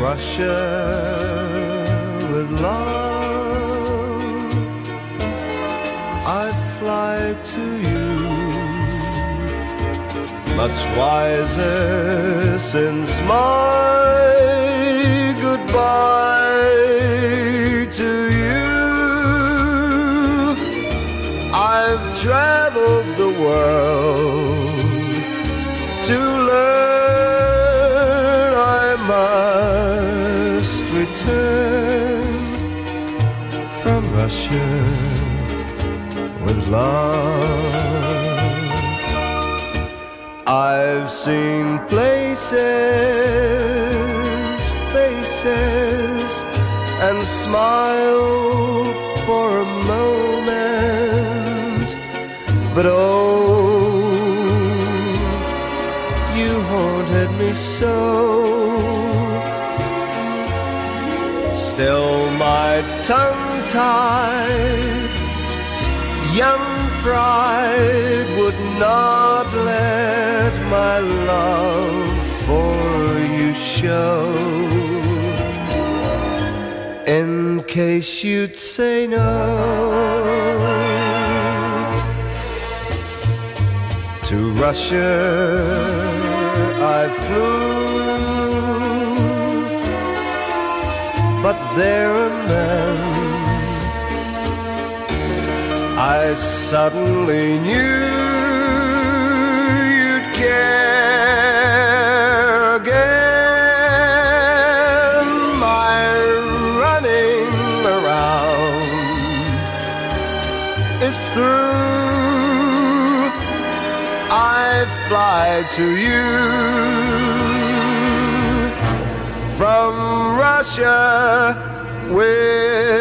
Russia with love. I fly to you, much wiser since my goodbye to you. I've traveled the world return from Russia with love. I've seen places, faces, and smiled for a moment, but oh, you haunted me so. Still, my tongue tied, young pride would not let my love for you show. In case you'd say no. To Russia I flew, but there and then I suddenly knew you'd care again. My running around is through. I fly to you Russia with